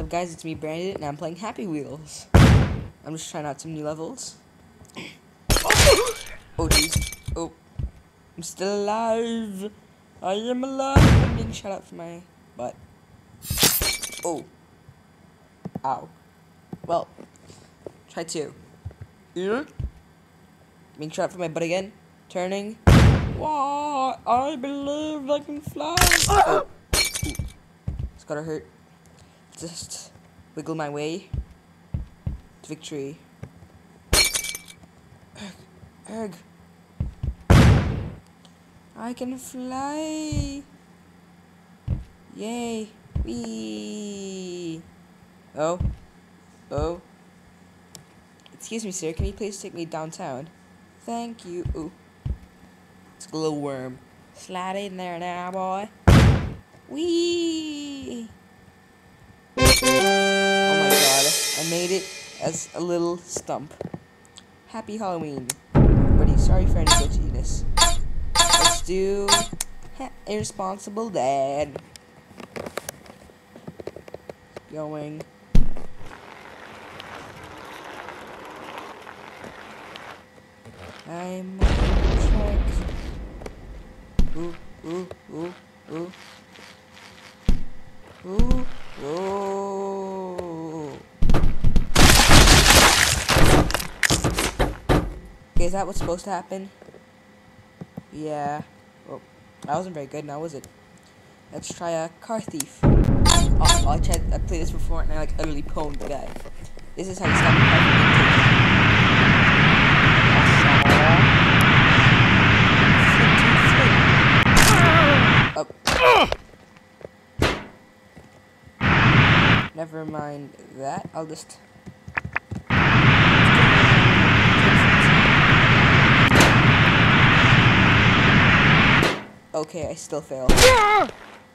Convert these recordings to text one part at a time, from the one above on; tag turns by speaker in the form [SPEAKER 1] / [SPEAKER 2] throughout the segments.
[SPEAKER 1] What's up guys, it's me Brandon and I'm playing Happy Wheels. I'm just trying out some new levels. oh jeez. Oh. I'm still alive. I am alive. I'm being shot up from my butt. Oh. Ow. Well. Try two. Mm. Being shot up from my butt again. Turning. Wow, I believe I can fly. Oh. It's gotta hurt. Just wiggle my way to victory. Egg. I can fly. Yay. Wee. Oh. Oh. Excuse me, sir. Can you please take me downtown? Thank you. Ooh. It's a little worm. Slide in there now, boy. Wee. Oh my god, I made it as a little stump. Happy Halloween. Everybody, sorry for any glitchiness. Let's do Irresponsible Dad. Going. I'm track. Ooh, ooh, ooh, ooh. Ooh. Okay, is that what's supposed to happen? Yeah. Well, that wasn't very good now, was it? Let's try a car thief. Oh, oh I tried, I played this before and I like utterly pwned the guy. This is how you stop a car from being taken. Oh. Never mind that. I'll just... Okay, I still fail.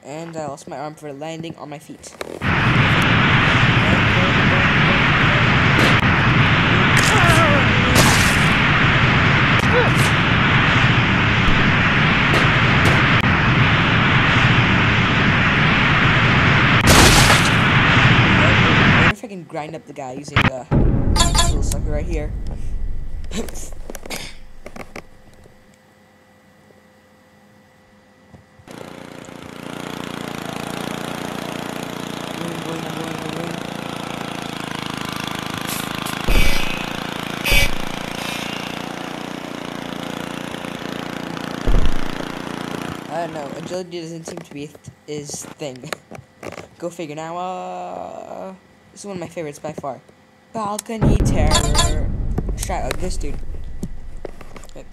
[SPEAKER 1] And I lost my arm for landing on my feet. grind up the guy using the little sucker right here. I don't know. Agility doesn't seem to be his thing. Go figure. Now, uh. This is one of my favorites by far. Balcony Terror. Shot out this dude. I'm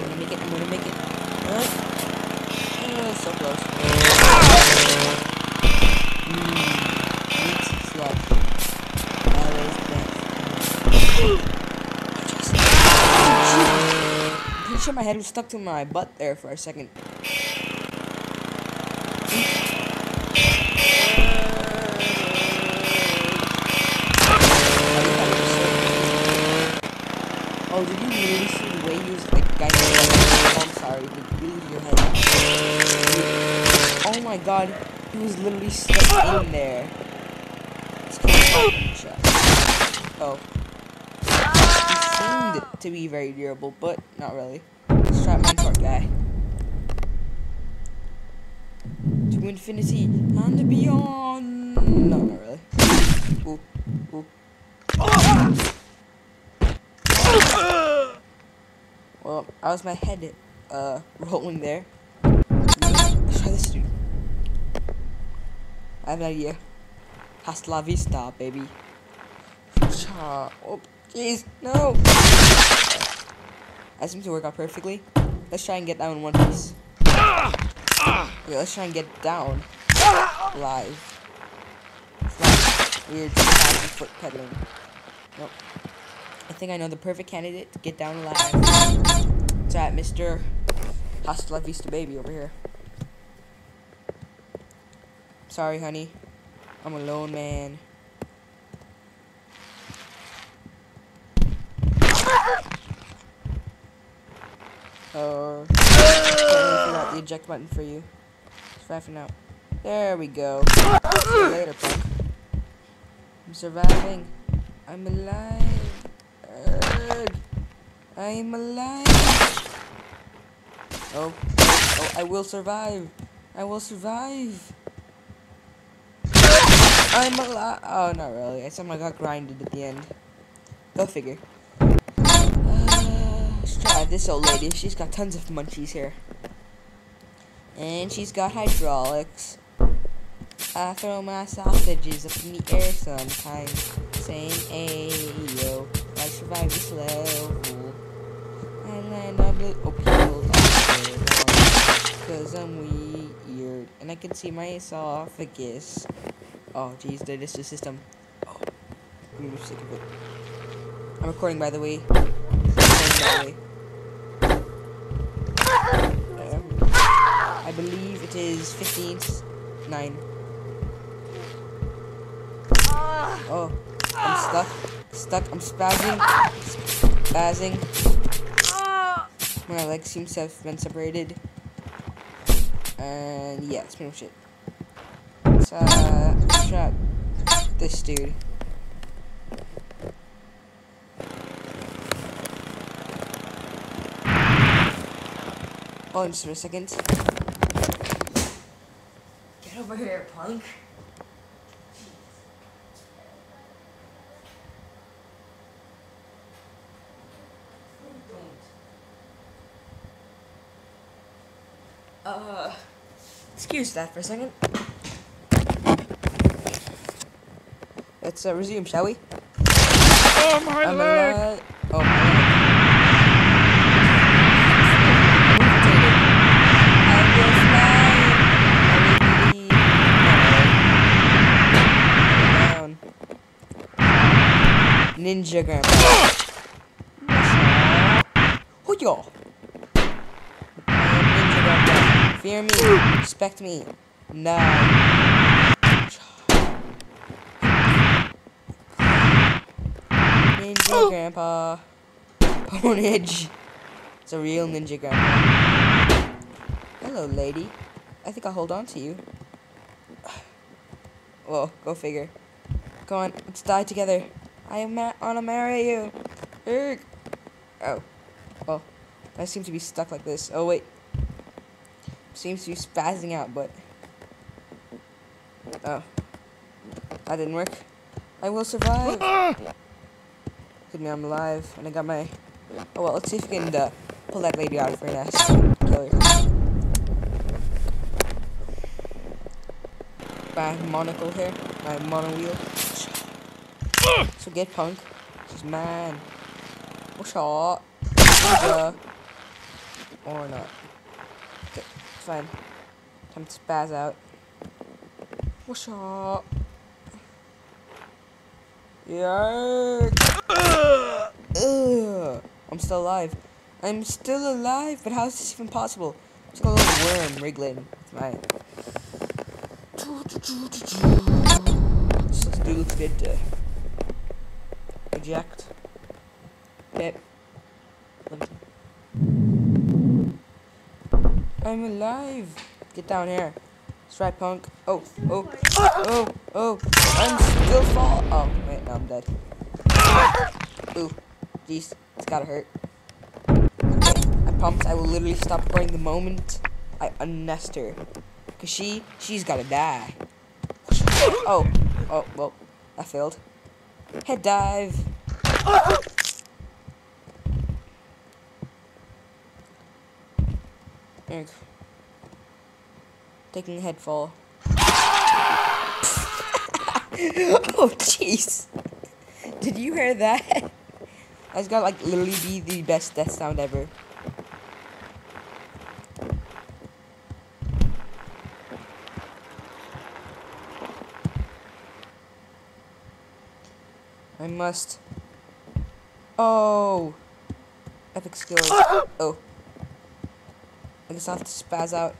[SPEAKER 1] gonna make it, I'm gonna make it. Uh, oh, so close. Mm. I'm pretty sure my head was stuck to my butt there for a second. Oh, did you really see the way he was like, guys? Oh, I'm sorry, you lose your head? Oh my god, he was literally stuck in there. Oh. He seemed to be very durable, but not really. Let's try guy. To infinity and beyond. No, not really. Ooh, ooh. Well, I was my head uh, rolling there. Let's try this dude. I have an idea. Hasta la vista, baby. Oh, jeez, no! That seems to work out perfectly. Let's try and get down in one piece. Yeah, let's try and get down live. Weird foot pedaling. Nope. I think I know the perfect candidate to get down alive. It's at Mr. Hasta la Vista Baby over here. Sorry, honey. I'm a lone man. Oh. Uh, the eject button for you. Fast out. There we go. See you later, punk. surviving. I'm alive. Erg. I'm alive. Oh, oh, I will survive. I will survive. I'm alive. Oh, not really. I somehow got grinded at the end. Go figure. Uh, let's this old lady. She's got tons of munchies here. And she's got hydraulics. I throw my sausages up in the air sometimes, saying, Ayo, I survived this level. And then I oh, on the oh, because I'm weird. And I can see my esophagus. Oh, jeez, this the system. Oh, I'm sick of it. I'm recording, by the way. The I believe it is 15, 9. Oh, I'm stuck. Stuck. I'm spazzing. Spazzing. My legs seem to have been separated. And yeah, that's pretty much it. So, uh, shot this dude. Hold on just for a second. Get over here, punk. Uh, excuse that for a second. Let's uh, resume, shall we?
[SPEAKER 2] Oh, my
[SPEAKER 1] I'm
[SPEAKER 2] leg!
[SPEAKER 1] alive. Oh, my leg. I will fly. I will be- no. Down. Ninja grandpa. Oh, Fear me. Respect me. No. Ninja oh. grandpa. Ponage. It's a real ninja grandpa. Hello, lady. I think I'll hold on to you. Well, go figure. Go on, let's die together. I wanna marry you. Oh. Well, I seem to be stuck like this. Oh, wait. Seems to be spazzing out, but. Oh. That didn't work. I will survive. Good me, I'm alive, and I got my. Oh well, let's see if we can uh, pull that lady out of her nest. Kill her. My monocle here, my mono wheel. So get punk. She's. Oh shot. Ninja. Or not. Okay, fine. Time to spaz out. What's up? Yeah. Ugh. I'm still alive. I'm still alive, but how is this even possible? It's like a little worm wriggling with my. This dude looks good to eject. Okay. I'm alive. Get down here. Right, punk. Oh, oh, oh, oh. I'm still fall. Oh, wait, no, I'm dead. Ooh, jeez, it's gotta hurt. I promise I will literally stop recording the moment I unnest her. Cause she, she's gotta die. Oh, oh, well, I failed. Head dive. Erg. Taking a head fall. oh, jeez. Did you hear that? That's gotta like literally be the best death sound ever. I must. Oh. Epic skills. Oh because I have to spaz out.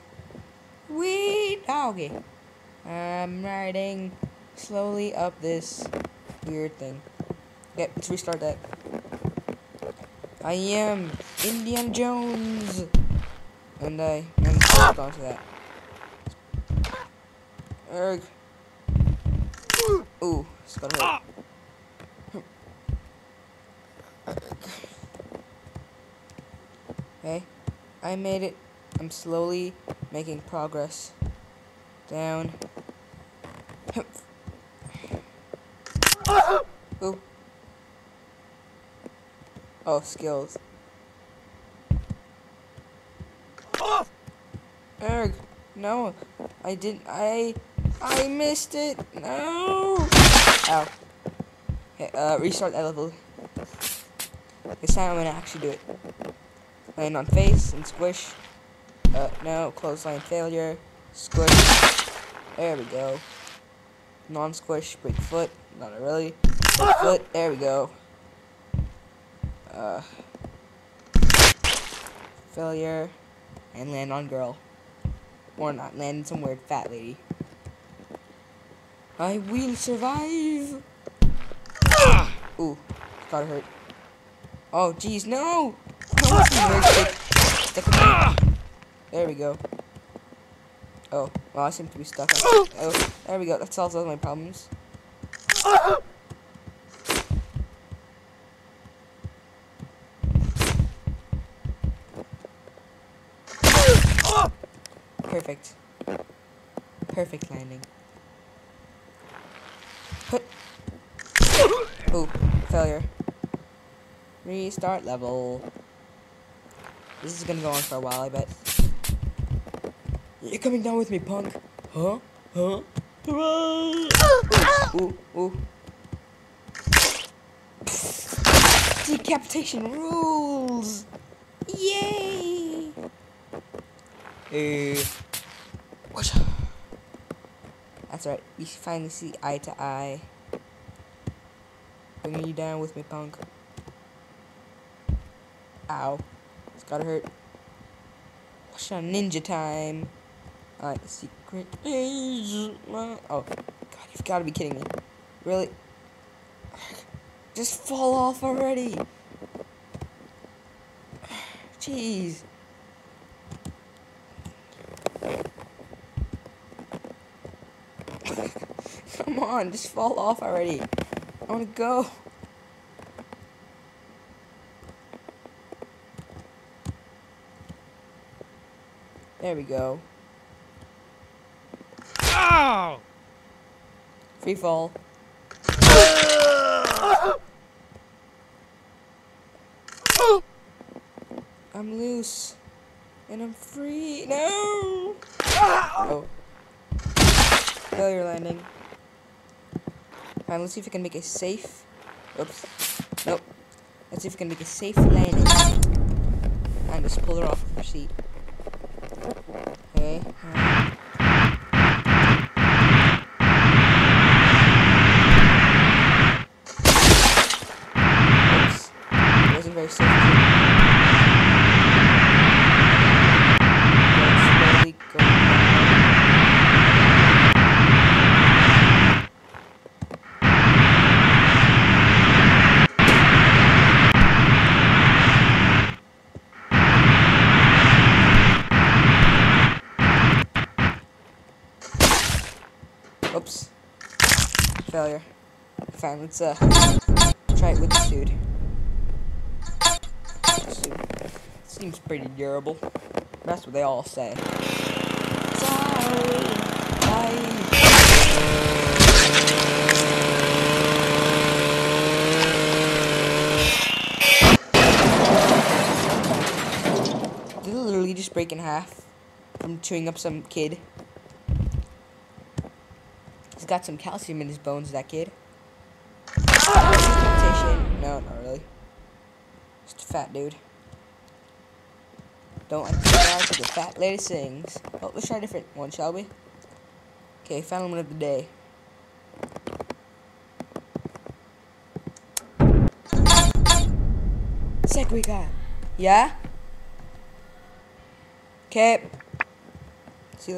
[SPEAKER 1] Wait! Ah, okay. I'm riding slowly up this weird thing. Yep, let's restart that. I am Indiana Jones! And I am stuck onto that. Erg. Ooh, it's got hurt. Hey, I made it. I'm slowly making progress. Down. Ooh. Oh, skills. Erg, no, I didn't. I, I missed it. No. Ow. Okay, uh, restart that level. This time I'm gonna actually do it. Land on face and squish. Uh, no, clothesline failure. Squish. There we go. Non-squish, break foot. Not really. Break foot. There we go. Uh, failure. And land on girl. Or not, land some weird fat lady. I will survive. Ooh, got hurt. Oh, jeez, no! no there we go. Oh, well, I seem to be stuck. Oh, there we go. That solves all my problems. Perfect. Perfect landing. Oh, failure. Restart level. This is gonna go on for a while, I bet. You're coming down with me, punk. Huh? Huh? Hooray! ooh, ooh, ooh. Decapitation rules! Yay! Eh. Hey. That's right. We finally see eye to eye. Bring you down with me, punk. Ow. It's gotta hurt. What's on ninja time? Alright, secret age. Oh, God, you've gotta be kidding me. Really? Just fall off already. Jeez. Come on, just fall off already. I wanna go. There we go.
[SPEAKER 2] Ow!
[SPEAKER 1] Free fall. I'm loose. And I'm free. No! Oh. Failure landing. Fine, let's see if we can make a safe. Oops. Nope. Let's see if we can make a safe landing. And just pull her off of her seat. Okay. Um, Oops. Safe. Slowly. Oops. Failure. Fine, let's uh try it with this dude. This dude Seems pretty durable. That's what they all say. Sorry. Bye. Did it literally just break in half from chewing up some kid? He's got some calcium in his bones, that kid. Decapitation. No, not really. Just a fat dude. Don't understand to the fat lady sings. Well, let's try a different one, shall we? Okay, final one of the day. Segway guy. Yeah? Okay.